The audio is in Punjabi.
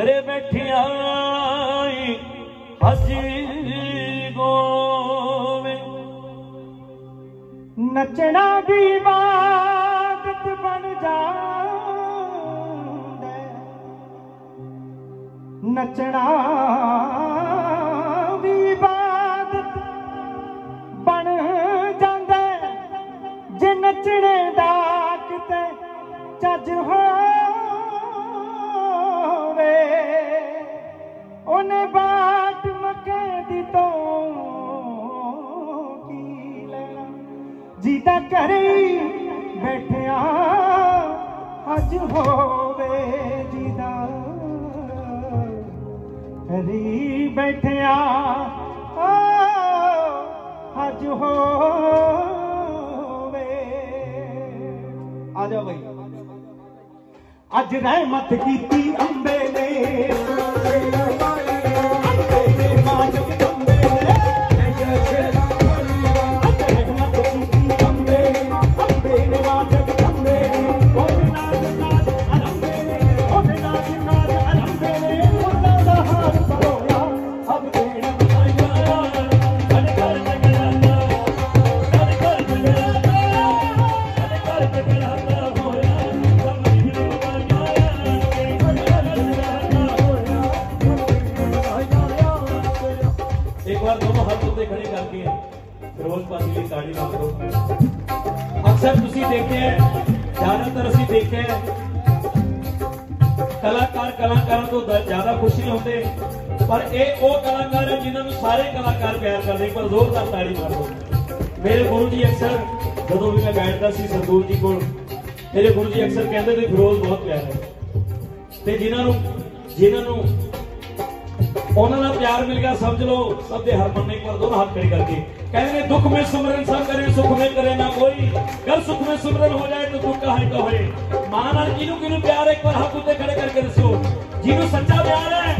ਘਰੇ ਬੈਠਿਆ ਹਜੀ ਗੋਵੇ। ਨੱਚਣਾ ਦੀ ਇਬਾਦਤ ਬਣ ਜਾਂਦਾ ਨੱਚਣਾ ਵੀ ਇਬਾਦਤ ਬਣ ਜਾਂਦਾ ਜੇ ਨੱਚਣੇ ਦਾ ਕਿਤੇ ਚੱਜ ਹੋਵੇ ਜੀਦਾ ਘਰੇ ਬੈਠਿਆ ਅੱਜ ਹੋਵੇ ਜੀਦਾ ਘਰੇ ਬੈਠਿਆ। ਅੱਜ ਹੋਵੇ। ਆ ਜਾ ਬਈ। ਅੱਜ ਰਹਿਮਤ ਕੀਤੀ ਖੜੇ ਕਰਕੇ ਫਿਰੋਜ਼ ਪਾਜੀ ਲਈ ਤਾੜੀ ਮਾਰੋ ਅਕਸਰ ਤੁਸੀਂ ਦੇਖਿਆ ਹੈ, ਜ਼ਿਆਦਾਤਰ ਅਸੀਂ ਦੇਖਿਆ ਹੈ, ਕਲਾਕਾਰ ਕਲਾਕਾਰਾਂ ਤੋਂ ਜ਼ਿਆਦਾ ਖੁਸ਼ ਨਹੀਂ ਹੁੰਦੇ ਪਰ ਇਹ ਉਹ ਕਲਾਕਾਰ ਹੈ ਜਿਨ੍ਹਾਂ ਨੂੰ ਸਾਰੇ ਕਲਾਕਾਰ ਪਿਆਰ ਕਰਦੇ ਪਰ ਜ਼ੋਰਦਾਰ ਤਾੜੀ ਮਾਰੋ ਮੇਰੇ ਗੁਰੂ ਜੀ ਅਕਸਰ ਜਦੋਂ ਵੀ ਮੈਂ ਬੈਠਦਾ ਸੀ ਸਰਦੂਰ ਜੀ ਕੋਲ ਮੇਰੇ ਗੁਰੂ ਜੀ ਅਕਸਰ ਕਹਿੰਦੇ ਤੇ ਫਿਰੋਜ਼ ਬਹੁਤ ਪਿਆਰਾ ਹੈ। ਤੇ ਜਿਨ੍ਹਾਂ ਨੂੰ ਜਿਨ੍ਹਾਂ ਨੂੰ ਉਹਨਾਂ ਦਾ ਪਿਆਰ ਮਿਲ ਗਿਆ, ਸਮਝ ਲਓ, ਸਭ ਦੇ ਹਰਮਨ ਨੇ ਕਰ ਦੋ ਹੱਥ ਖੜੇ ਕਰਕੇ। ਕਹਿੰਦੇ ਦੁੱਖ ਮੇ ਸਿਮਰਨ ਸਭ ਕਰੇ, ਸੁਖ ਮੇ ਕਰੇ ਨਾ ਕੋਈ। ਗਰ ਸੁਖ ਮੇ ਸਿਮਰਨ ਹੋ ਜਾਏ ਤਾਂ ਦੁੱਖ ਹੈ ਹੋਏ। ਮਾਂ ਨਾਲ ਕਿਹਨੂੰ ਕਿਹਨੂੰ ਪਿਆਰ, ਇੱਕ ਵਾਰ ਹੱਥ ਉੱਤੇ ਖੜੇ ਕਰਕੇ ਦੱਸੋ ਜਿਹਨੂੰ ਸੱਚਾ ਪਿਆਰ ਹੈ